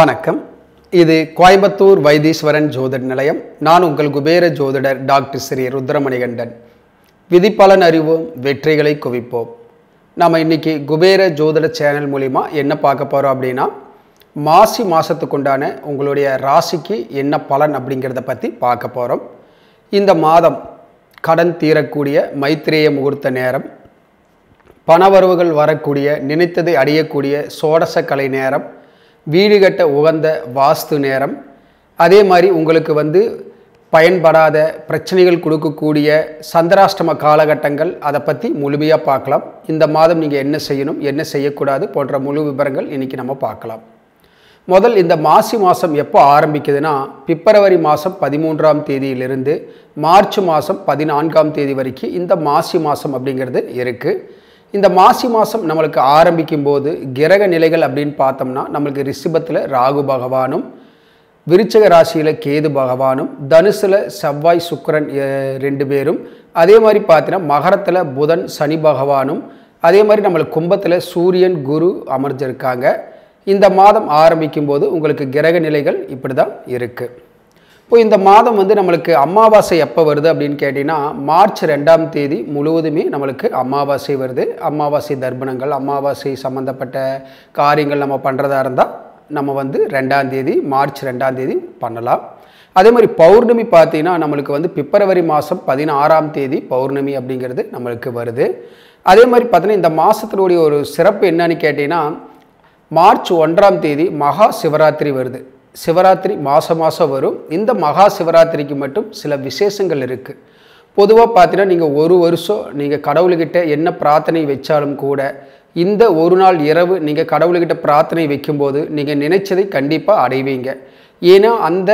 வணக்கம். இது கோயம்புத்தூர் வைத்தீஸ்வரன் ஜோதிட நிலையம். நான் உங்கள் குபேர ஜோதிடர் டாக்டர் ஸ்ரீ ருத்ரமணிகண்டன். விதிப்பலன் அறிவோம் வெற்றிகளை குவிப்போம். நம்ம இன்னைக்கு குபேர ஜோதிட சேனல் மூலிமா என்ன பார்க்க போகிறோம் அப்படின்னா மாசி மாதத்துக்குண்டான உங்களுடைய ராசிக்கு என்ன பலன் அப்படிங்கிறத பற்றி பார்க்க போகிறோம் இந்த மாதம் கடன் தீரக்கூடிய மைத்திரேய முகூர்த்த நேரம் பணவரவுகள் வரக்கூடிய நினைத்ததை அடையக்கூடிய சோடச கலை நேரம் வீடு கட்ட உகந்த வாஸ்து நேரம். அதே மாதிரி உங்களுக்கு வந்து பயன்படாத பிரச்சனைகள் கொடுக்கக்கூடிய சந்திராஷ்டம காலகட்டங்கள் அதை பற்றி முழுமையாக பார்க்கலாம். இந்த மாதம் நீங்கள் என்ன செய்யணும் என்ன செய்யக்கூடாது போன்ற முழு விவரங்கள் இன்றைக்கி நம்ம பார்க்கலாம். முதல் இந்த மாசி மாதம் எப்போ ஆரம்பிக்குதுன்னா பிப்ரவரி மாதம் பதிமூன்றாம் தேதியிலிருந்து மார்ச் மாதம் பதினான்காம் தேதி வரைக்கும் இந்த மாசி மாதம் அப்படிங்கிறது இருக்குது இந்த மாசி மாதம் நம்மளுக்கு ஆரம்பிக்கும் போது கிரக நிலைகள் அப்படின்னு பார்த்தோம்னா நம்மளுக்கு ரிஷபத்தில் ராகு பகவானும் விருச்சக ராசியில் கேது பகவானும் தனுசில் செவ்வாய் சுக்கரன் ரெண்டு பேரும். அதே மாதிரி பார்த்தீங்கன்னா மகரத்தில் புதன் சனி பகவானும் அதே மாதிரி நம்மளுக்கு கும்பத்தில் சூரியன் குரு அமர்ந்திருக்காங்க. இந்த மாதம் ஆரம்பிக்கும் போது உங்களுக்கு கிரக நிலைகள் இப்படி தான் இருக்குது இப்போ இந்த மாதம் வந்து நம்மளுக்கு அமாவாசை எப்போ வருது அப்படின்னு கேட்டிங்கன்னா மார்ச் ரெண்டாம் தேதி முழுவதுமே நம்மளுக்கு அமாவாசை வருது. அமாவாசை தர்ப்பணங்கள் அமாவாசை சம்மந்தப்பட்ட காரியங்கள் நம்ம பண்ணுறதா இருந்தால் நம்ம வந்து ரெண்டாம் தேதி மார்ச் ரெண்டாம் தேதி பண்ணலாம். அதே மாதிரி பௌர்ணமி பார்த்தீங்கன்னா நம்மளுக்கு வந்து பிப்ரவரி மாதம் பதினாறாம் தேதி பௌர்ணமி அப்படிங்கிறது நம்மளுக்கு வருது. அதே மாதிரி பார்த்தீங்கன்னா இந்த மாதத்தினுடைய ஒரு சிறப்பு என்னன்னு கேட்டிங்கன்னா மார்ச் ஒன்றாம் தேதி மகா சிவராத்திரி வருது. சிவராத்திரி மாதம் மாதம் வரும். இந்த மகா சிவராத்திரிக்கு மட்டும் சில விசேஷங்கள் இருக்குது பொதுவாக பார்த்தீங்கன்னா நீங்கள் ஒரு வருஷம் நீங்கள் கடவுள்கிட்ட என்ன பிரார்த்தனை வச்சாலும் கூட இந்த ஒரு நாள் இரவு நீங்கள் கடவுள்கிட்ட பிரார்த்தனை வைக்கும்போது நீங்கள் நினைச்சதை கண்டிப்பாக அடைவீங்க. ஏன்னா அந்த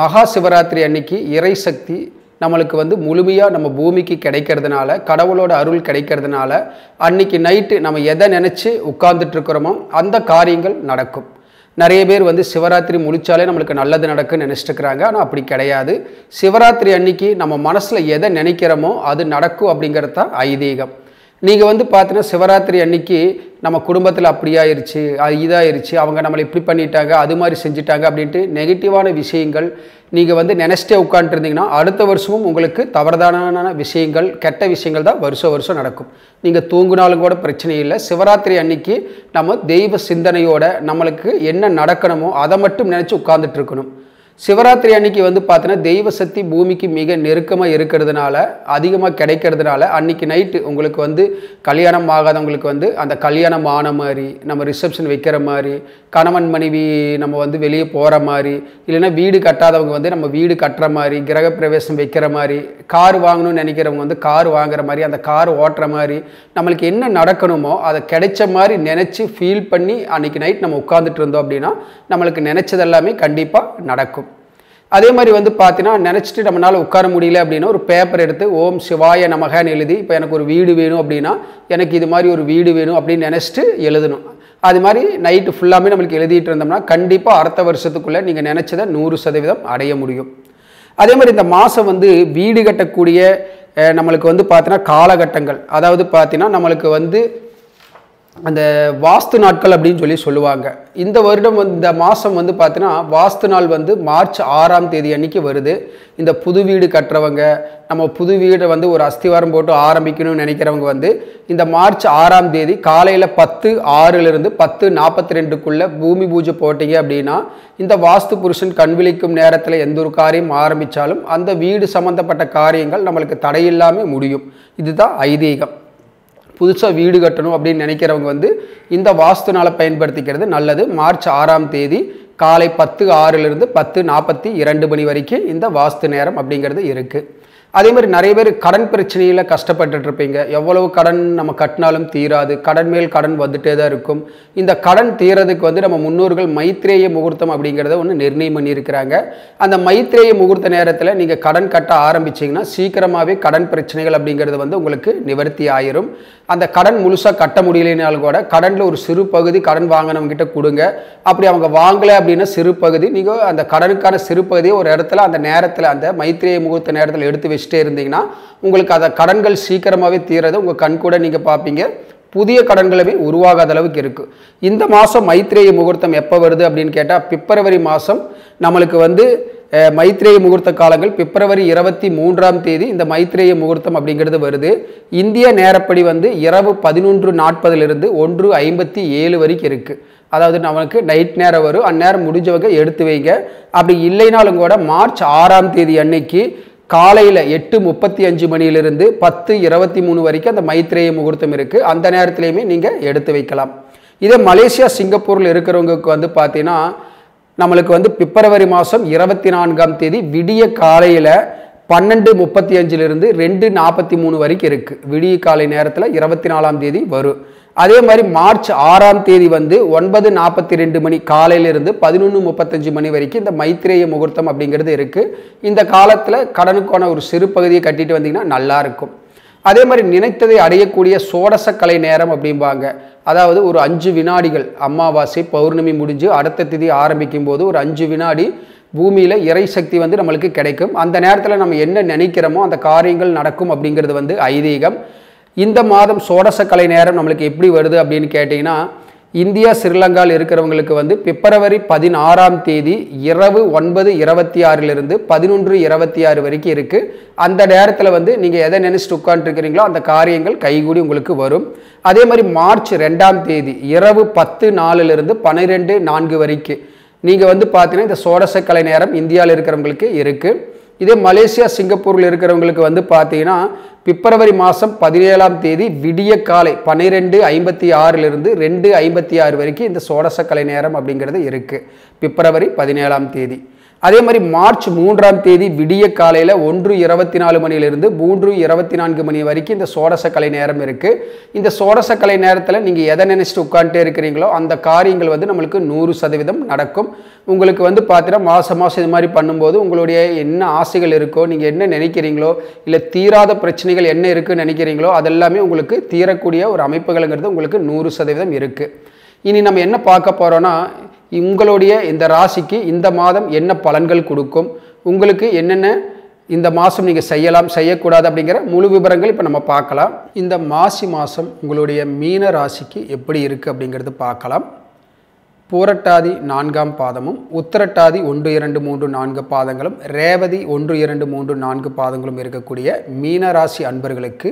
மகா சிவராத்திரி அன்னைக்கு இறை சக்தி நம்மளுக்கு வந்து முழுமையாக நம்ம பூமிக்கு கிடைக்கிறதுனால கடவுளோட அருள் கிடைக்கிறதுனால அன்னைக்கு நைட்டு நம்ம எதை நினச்சி உட்கார்ந்துட்டு இருக்கிறோமோ அந்த காரியங்கள் நடக்கும். நிறைய பேர் வந்து சிவராத்திரி முழிச்சாலே நம்மளுக்கு நல்லது நடக்குன்னு நினச்சிட்டுக்கிறாங்க ஆனால் அப்படி கிடையாது. சிவராத்திரி அன்னைக்கு நம்ம மனசில் எதை நினைக்கிறோமோ அது நடக்கும் அப்படிங்கிறது தான் ஐதீகம். நீங்கள் வந்து பார்த்தீங்கன்னா சிவராத்திரி அன்னைக்கு நம்ம குடும்பத்தில் அப்படி ஆயிருச்சு அது இதாயிருச்சு அவங்க நம்மளை இப்படி பண்ணிட்டாங்க அது மாதிரி செஞ்சுட்டாங்க அப்படின்ட்டு நெகட்டிவான விஷயங்கள் நீங்கள் வந்து நினச்சிட்டே உட்காந்துருந்தீங்கன்னா அடுத்த வருஷமும் உங்களுக்கு தவறுதான விஷயங்கள் கெட்ட விஷயங்கள் தான் வருஷம் வருஷம் நடக்கும். நீங்கள் தூங்குனாலும் கூட பிரச்சனை இல்லை. சிவராத்திரி அன்னைக்கு நம்ம தெய்வ சிந்தனையோட நம்மளுக்கு என்ன நடக்கணுமோ அதை மட்டும் நினச்சி உட்காந்துட்டு இருக்கணும். சிவராத்திரி அன்னைக்கு வந்து பார்த்தீங்கன்னா தெய்வ சக்தி பூமிக்கு மிக நெருக்கமாக இருக்கிறதுனால அதிகமாக கிடைக்கிறதுனால அன்னைக்கு நைட்டு உங்களுக்கு வந்து கல்யாணம் ஆகாதவங்களுக்கு வந்து அந்த கல்யாணம் ஆன மாதிரி நம்ம ரிசப்ஷன் வைக்கிற மாதிரி கணவன் மனைவி நம்ம வந்து வெளியே போகிற மாதிரி இல்லைன்னா வீடு கட்டாதவங்க வந்து நம்ம வீடு கட்டுற மாதிரி கிரகப்பிரவேசம் வைக்கிற மாதிரி கார் வாங்கணும்னு நினைக்கிறவங்க வந்து கார் வாங்குற மாதிரி அந்த கார் ஓட்டுற மாதிரி நம்மளுக்கு என்ன நடக்கணுமோ அதை கிடைச்ச மாதிரி நினச்சி ஃபீல் பண்ணி அன்னைக்கு நைட் நம்ம உட்காந்துட்டு இருந்தோம் அப்படின்னா நம்மளுக்கு நினச்சதெல்லாமே கண்டிப்பாக நடக்கும். அதே மாதிரி வந்து பார்த்தீங்கன்னா நினச்சிட்டு நம்மளால் உட்கார முடியல அப்படின்னா ஒரு பேப்பர் எடுத்து ஓம் சிவாய நமகன்னு எழுதி இப்போ எனக்கு ஒரு வீடு வேணும் அப்படின்னா எனக்கு இது மாதிரி ஒரு வீடு வேணும் அப்படின்னு நினச்சிட்டு எழுதணும். அது மாதிரி நைட்டு ஃபுல்லாமே நம்மளுக்கு எழுதிட்டு இருந்தோம்னா கண்டிப்பாக அடுத்த வருஷத்துக்குள்ளே நீங்கள் நினச்சதை நூறு சதவீதம் அடைய முடியும். அதே மாதிரி இந்த மாதம் வந்து வீடு கட்டக்கூடிய நம்மளுக்கு வந்து பார்த்தீங்கன்னா காலகட்டங்கள். அதாவது பார்த்தீங்கன்னா நம்மளுக்கு வந்து அந்த வாஸ்து நாட்கள் அப்படின்னு சொல்லி சொல்லுவாங்க. இந்த வருடம் வந்து இந்த மாதம் வந்து பார்த்தீங்கன்னா வாஸ்து நாள் வந்து மார்ச் ஆறாம் தேதி அன்னைக்கு வருது. இந்த புது வீடு கட்டுறவங்க நம்ம புது வீடை வந்து ஒரு அஸ்திவாரம் போட்டு ஆரம்பிக்கணும்னு நினைக்கிறவங்க வந்து இந்த மார்ச் ஆறாம் தேதி காலையில் பத்து ஆறுலேருந்து பத்து நாற்பத்தி ரெண்டுக்குள்ளே பூமி பூஜை போட்டீங்க அப்படின்னா இந்த வாஸ்து புருஷன் கண் விழிக்கும் நேரத்தில் எந்த ஒரு காரியம் ஆரம்பித்தாலும் அந்த வீடு சம்மந்தப்பட்ட காரியங்கள் நம்மளுக்கு தடையில்லாமல் முடியும். இதுதான் ஐதீகம். புதுசாக வீடு கட்டணும் அப்படின்னு நினைக்கிறவங்க வந்து இந்த வாஸ்து நாளை பயன்படுத்திக்கிறது நல்லது. மார்ச் ஆறாம் தேதி காலை பத்து ஆறிலிருந்து பத்து நாற்பத்தி இரண்டு மணி வரைக்கும் இந்த வாஸ்து நேரம் அப்படிங்கிறது இருக்குது அதே மாதிரி நிறைய பேர் கடன் பிரச்சனையில் கஷ்டப்பட்டுட்டு இருப்பீங்க எவ்வளவு கடன் நம்ம கட்டினாலும் தீராது. கடன் மேல் கடன் வந்துட்டே தான் இருக்கும். இந்த கடன் தீரதுக்கு வந்து நம்ம முன்னோர்கள் மைத்ரேய முகூர்த்தம் அப்படிங்கிறத ஒன்று நிர்ணயம் பண்ணியிருக்கிறாங்க. அந்த மைத்ரேய முகூர்த்த நேரத்தில் நீங்கள் கடன் கட்ட ஆரம்பிச்சிங்கன்னா சீக்கிரமாகவே கடன் பிரச்சனைகள் அப்படிங்கிறது வந்து உங்களுக்கு நிவர்த்தி ஆயிரும். அந்த கடன் முழுசாக கட்ட முடியலைனாலும் கூட கடனில் ஒரு சிறு பகுதி கடன் வாங்கினவங்க கிட்ட கொடுங்க. அப்படி அவங்க வாங்கலை அப்படின்னா சிறு பகுதி நீங்கள் அந்த கடனுக்கான சிறு பகுதியை ஒரு இடத்துல அந்த நேரத்தில் அந்த மைத்ரேய முகூர்த்த நேரத்தில் எடுத்து வச்சுட்டே இருந்தீங்கன்னா உங்களுக்கு அதை கடன்கள் சீக்கிரமாகவே தீரது உங்கள் கண் கூட நீங்கள் பார்ப்பீங்க புதிய கடன்களுமே உருவாகாத அளவுக்கு இருக்கு. இந்த மாதம் மைத்ரேய முகூர்த்தம் எப்போ வருது அப்படின்னு கேட்டால் பிப்ரவரி மாதம் நம்மளுக்கு வந்து மைத்ரேய முகூர்த்த காலங்கள் பிப்ரவரி இருபத்தி மூன்றாம் தேதி இந்த மைத்ரேய முகூர்த்தம் அப்படிங்கிறது வருது. இந்திய நேரப்படி வந்து இரவு பதினொன்று நாற்பதிலிருந்து ஒன்று ஐம்பத்தி ஏழு வரைக்கும் இருக்கு. அதாவது நமக்கு நைட் நேரம் வரும். அந்நேரம் முடிஞ்சவங்க எடுத்து வைங்க. அப்படி இல்லைனாலும் கூட மார்ச் ஆறாம் தேதி அன்னைக்கு காலையில் எட்டு முப்பத்தி அஞ்சு மணியிலிருந்து பத்து இருபத்தி மூணு வரைக்கும் அந்த மைத்ரேய முகூர்த்தம் இருக்குது அந்த நேரத்துலையுமே நீங்கள் எடுத்து வைக்கலாம். இதே மலேசியா சிங்கப்பூரில் இருக்கிறவங்களுக்கு வந்து பார்த்தீங்கன்னா நம்மளுக்கு வந்து பிப்ரவரி மாதம் இருபத்தி நான்காம் தேதி விடிய காலையில் பன்னெண்டு முப்பத்தி அஞ்சுலேருந்து ரெண்டு நாற்பத்தி மூணு வரைக்கும் இருக்குது விடிய காலை நேரத்தில் இருபத்தி நாலாம் தேதி வரும். அதே மாதிரி மார்ச் ஆறாம் தேதி வந்து ஒன்பது நாற்பத்தி ரெண்டு மணி காலையிலிருந்து பதினொன்று முப்பத்தஞ்சு மணி வரைக்கும் இந்த மைத்ரேய முகூர்த்தம் அப்படிங்கிறது இருக்குது இந்த காலத்தில் கடனுக்கான ஒரு சிறு பகுதியை கட்டிட்டு வந்தீங்கன்னா நல்லா இருக்கும். அதே மாதிரி நினைத்ததை அடையக்கூடிய சோடசக்கலை நேரம் அப்படிம்பாங்க. அதாவது ஒரு அஞ்சு வினாடிகள் அமாவாசை பௌர்ணமி முடிஞ்சு அடுத்த திதி ஆரம்பிக்கும் போது ஒரு அஞ்சு வினாடி பூமியில் இறை சக்தி வந்து நம்மளுக்கு கிடைக்கும். அந்த நேரத்தில் நம்ம என்ன நினைக்கிறோமோ அந்த காரியங்கள் நடக்கும் அப்படிங்கிறது வந்து ஐதீகம். இந்த மாதம் சோடச கலை நேரம் நம்மளுக்கு எப்படி வருது அப்படின்னு கேட்டிங்கன்னா இந்தியா ஸ்ரீலங்காவில் இருக்கிறவங்களுக்கு வந்து பிப்ரவரி பதினாறாம் தேதி இரவு ஒன்பது இருபத்தி ஆறிலிருந்து பதினொன்று இருபத்தி ஆறு வரைக்கும் இருக்குது அந்த நேரத்தில் வந்து நீங்கள் எதை நினச்சிட்டு உட்காந்துருக்கிறீங்களோ அந்த காரியங்கள் கைகூடி உங்களுக்கு வரும். அதே மாதிரி மார்ச் ரெண்டாம் தேதி இரவு பத்து நாலுலேருந்து பன்னிரெண்டு நான்கு வரைக்கும் நீங்கள் வந்து பார்த்தீங்கன்னா இந்த சோடசக்கலை நேரம் இந்தியாவில் இருக்கிறவங்களுக்கு இருக்குது இதே மலேசியா சிங்கப்பூரில் இருக்கிறவங்களுக்கு வந்து பார்த்தீங்கன்னா பிப்ரவரி மாதம் பதினேழாம் தேதி விடிய காலை பன்னிரெண்டு ஐம்பத்தி ஆறிலிருந்து ரெண்டு ஐம்பத்தி ஆறு வரைக்கும் இந்த சோடசக்கலை நேரம் அப்படிங்கிறது இருக்குது பிப்ரவரி பதினேழாம் தேதி. அதே மாதிரி மார்ச் மூன்றாம் தேதி விடிய காலையில் ஒன்று இருபத்தி நாலு மணியிலிருந்து மூன்று இருபத்தி நான்கு மணி வரைக்கும் இந்த சோடசக்கலை நேரம் இருக்குது இந்த சோடசக்கலை நேரத்தில் நீங்கள் எதை நினைச்சிட்டு உட்காந்துட்டே இருக்கிறீங்களோ அந்த காரியங்கள் வந்து நம்மளுக்கு நூறு சதவீதம் நடக்கும். உங்களுக்கு வந்து பார்த்தீங்கன்னா மாதம் மாதம் இது மாதிரி பண்ணும்போது உங்களுடைய என்ன ஆசைகள் இருக்கோ நீங்கள் என்ன நினைக்கிறீங்களோ இல்லை தீராத பிரச்சனைகள் என்ன இருக்குன்னு நினைக்கிறீங்களோ அதெல்லாமே உங்களுக்கு தீரக்கூடிய ஒரு அமைப்புகள்ங்கிறது உங்களுக்கு நூறு சதவீதம் இருக்குது இனி நம்ம என்ன பார்க்க போகிறோன்னா உங்களுடைய இந்த ராசிக்கு இந்த மாதம் என்ன பலன்கள் கொடுக்கும்? உங்களுக்கு என்னென்ன இந்த மாதம் நீங்கள் செய்யலாம் செய்யக்கூடாது அப்படிங்கிற முழு விவரங்கள் இப்போ நம்ம பார்க்கலாம். இந்த மாசி மாதம் உங்களுடைய மீன ராசிக்கு எப்படி இருக்குது அப்படிங்கிறது பார்க்கலாம். பூரட்டாதி நான்காம் பாதமும் உத்தரட்டாதி ஒன்று இரண்டு மூன்று நான்கு பாதங்களும் ரேவதி ஒன்று இரண்டு மூன்று நான்கு பாதங்களும் இருக்கக்கூடிய மீன ராசி அன்பர்களுக்கு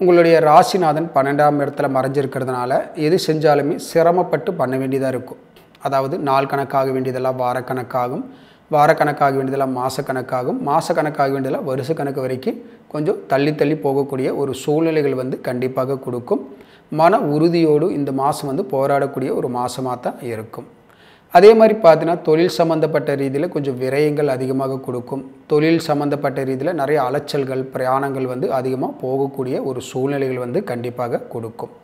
உங்களுடைய ராசிநாதன் பன்னெண்டாம் இடத்துல மறைஞ்சிருக்கிறதுனால எது செஞ்சாலுமே சிரமப்பட்டு பண்ண வேண்டியதாக இருக்கும். அதாவது நாள் கணக்காக வேண்டியதெல்லாம் வாரக்கணக்காகும் வாரக்கணக்காக வேண்டியதெல்லாம் மாதக்கணக்காகும் மாதக்கணக்காக வேண்டியதெல்லாம் வருஷ கணக்கு வரைக்கும் கொஞ்சம் தள்ளி தள்ளி போகக்கூடிய ஒரு சூழ்நிலைகள் வந்து கண்டிப்பாக கொடுக்கும். மன உறுதியோடு இந்த மாதம் வந்து போராடக்கூடிய ஒரு மாதமாக தான் இருக்கும். அதே மாதிரி பார்த்தீங்கன்னா தொழில் சம்மந்தப்பட்ட ரீதியில் கொஞ்சம் விரயங்கள் அதிகமாக கொடுக்கும். தொழில் சம்மந்தப்பட்ட ரீதியில் நிறைய அலைச்சல்கள் பிரயாணங்கள் வந்து அதிகமாக போகக்கூடிய ஒரு சூழ்நிலைகள் வந்து கண்டிப்பாக கொடுக்கும்.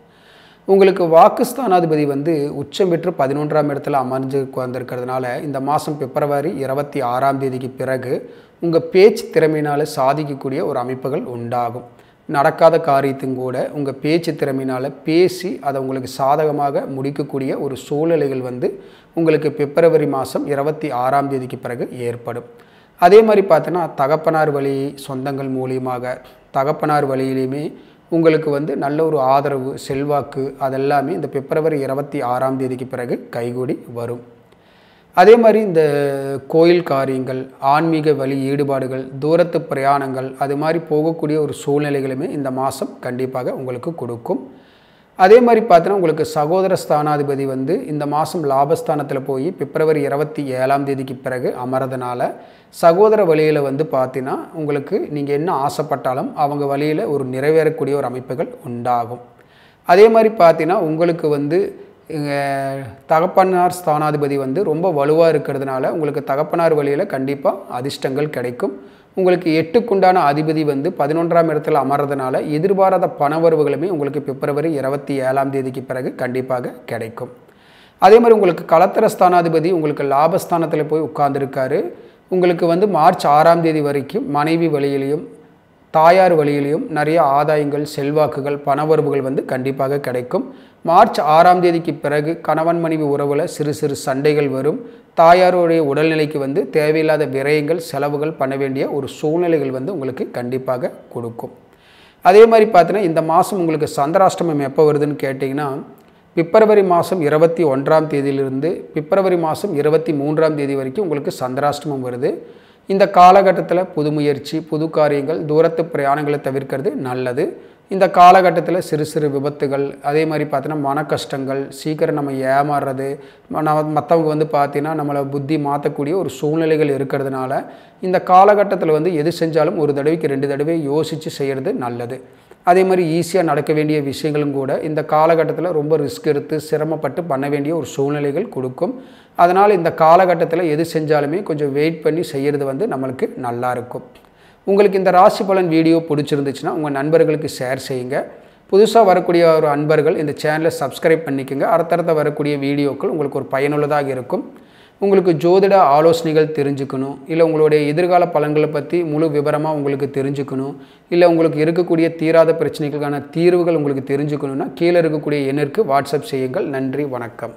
உங்களுக்கு வாக்குஸ்தானாதிபதி வந்து உச்சம் பெற்று பதினொன்றாம் இடத்துல அமர்ந்து வந்திருக்கிறதுனால இந்த மாதம் பிப்ரவரி இருபத்தி ஆறாம் தேதிக்கு பிறகு உங்கள் பேச்சு திறமையினால் சாதிக்கக்கூடிய ஒரு அமைப்புகள் உண்டாகும். நடக்காத காரியத்தையும் கூட உங்கள் பேச்சு திறமையினால் பேசி அதை உங்களுக்கு சாதகமாக முடிக்கக்கூடிய ஒரு சூழ்நிலைகள் வந்து உங்களுக்கு பிப்ரவரி மாதம் இருபத்தி ஆறாம் தேதிக்கு பிறகு ஏற்படும். அதே மாதிரி பார்த்தோன்னா தகப்பனார் வழி சொந்தங்கள் மூலியமாக தகப்பனார் வழியிலையுமே உங்களுக்கு வந்து நல்ல ஒரு ஆதரவு செல்வாக்கு அதெல்லாமே இந்த பிப்ரவரி இருபத்தி ஆறாம் தேதிக்கு பிறகு கைகூடி வரும். அதே மாதிரி இந்த கோயில் காரியங்கள் ஆன்மீக வழி ஈடுபாடுகள் தூரத்து பிரயாணங்கள் அது மாதிரி போகக்கூடிய ஒரு சூழ்நிலைகளுமே இந்த மாதம் கண்டிப்பாக உங்களுக்கு கொடுக்கும். அதே மாதிரி பார்த்தீங்கன்னா உங்களுக்கு சகோதர ஸ்தானாதிபதி வந்து இந்த மாதம் லாபஸ்தானத்தில் போய் பிப்ரவரி இருபத்தி ஏழாம் தேதிக்கு பிறகு அமரதுனால சகோதர வழியில் வந்து பார்த்தீங்கன்னா உங்களுக்கு நீங்கள் என்ன ஆசைப்பட்டாலும் அவங்க வழியில் ஒரு நிறைவேறக்கூடிய ஒரு அமைப்புகள் உண்டாகும். அதே மாதிரி பார்த்தீங்கன்னா உங்களுக்கு வந்து தகப்பனார் ஸ்தானாதிபதி வந்து ரொம்ப வலுவாக இருக்கிறதுனால உங்களுக்கு தகப்பனார் வழியில் கண்டிப்பாக அதிர்ஷ்டங்கள் கிடைக்கும். உங்களுக்கு எட்டுக்குண்டான அதிபதி வந்து பதினொன்றாம் இடத்துல அமர்றதுனால எதிர்பாராத பணவரவுகளுமே உங்களுக்கு பிப்ரவரி இருபத்தி ஏழாம் தேதிக்கு பிறகு கண்டிப்பாக கிடைக்கும். அதே மாதிரி உங்களுக்கு கலத்தர ஸ்தானாதிபதி உங்களுக்கு லாபஸ்தானத்தில் போய் உட்கார்ந்துருக்காரு. உங்களுக்கு வந்து மார்ச் ஆறாம் தேதி வரைக்கும் மனைவி வழியிலையும் தாயார் வழியிலையும் நிறைய ஆதாயங்கள் செல்வாக்குகள் பணவரவுகள் வந்து கண்டிப்பாக கிடைக்கும். மார்ச் ஆறாம் தேதிக்கு பிறகு கணவன் மனைவி உறவில் சிறு சிறு சண்டைகள் வரும். தாயாருடைய உடல்நிலைக்கு வந்து தேவையில்லாத விரயங்கள் செலவுகள் பண்ண வேண்டிய ஒரு சூழ்நிலைகள் வந்து உங்களுக்கு கண்டிப்பாக கொடுக்கும். அதே மாதிரி பார்த்தீங்கன்னா இந்த மாதம் உங்களுக்கு சந்திராஷ்டமம் எப்போ வருதுன்னு கேட்டிங்கன்னா பிப்ரவரி மாதம் இருபத்தி ஒன்றாம் தேதியிலிருந்து பிப்ரவரி மாதம் இருபத்தி மூன்றாம் தேதி வரைக்கும் உங்களுக்கு சந்திராஷ்டமம் வருது. இந்த காலகட்டத்தில் புது முயற்சி புது காரியங்கள் தூரத்து பிரயாணங்களை தவிர்க்கிறது நல்லது. இந்த காலகட்டத்தில் சிறு சிறு விபத்துகள் அதே மாதிரி பார்த்தீங்கன்னா மன கஷ்டங்கள் சீக்கிரம் நம்ம ஏமாறுறது மற்றவங்க வந்து பார்த்தீங்கன்னா நம்மளை புத்தி மாற்றக்கூடிய ஒரு சூழ்நிலைகள் இருக்கிறதுனால இந்த காலகட்டத்தில் வந்து எது செஞ்சாலும் ஒரு தடவைக்கு ரெண்டு தடவை யோசித்து செய்கிறது நல்லது. அதே மாதிரி ஈஸியாக நடக்க வேண்டிய விஷயங்களும் கூட இந்த காலகட்டத்தில் ரொம்ப ரிஸ்க் எடுத்து சிரமப்பட்டு பண்ண வேண்டிய ஒரு சூழ்நிலைகள் கொடுக்கும். அதனால் இந்த காலகட்டத்தில் எது செஞ்சாலுமே கொஞ்சம் வெயிட் பண்ணி செய்கிறது வந்து நம்மளுக்கு நல்லா இருக்கும். உங்களுக்கு இந்த ராசி பலன் வீடியோ பிடிச்சிருந்துச்சுன்னா உங்கள் நண்பர்களுக்கு ஷேர் செய்யுங்க. புதுசாக வரக்கூடிய ஒரு அன்பர்கள் இந்த சேனலை சப்ஸ்கிரைப் பண்ணிக்கோங்க. அடுத்தடுத்த வரக்கூடிய வீடியோக்கள் உங்களுக்கு ஒரு பயனுள்ளதாக இருக்கும். உங்களுக்கு ஜோதிட ஆலோசனைகள் தெரிஞ்சுக்கணும் இல்லை உங்களுடைய எதிர்கால பலன்களை பற்றி முழு விவரமாக உங்களுக்கு தெரிஞ்சுக்கணும் இல்லை உங்களுக்கு இருக்கக்கூடிய தீராத பிரச்சனைகளுக்கான தீர்வுகள் உங்களுக்கு தெரிஞ்சுக்கணுன்னா கீழே இருக்கக்கூடிய எண்ணிற்கு வாட்ஸ்அப் செய்யுங்கள். நன்றி வணக்கம்.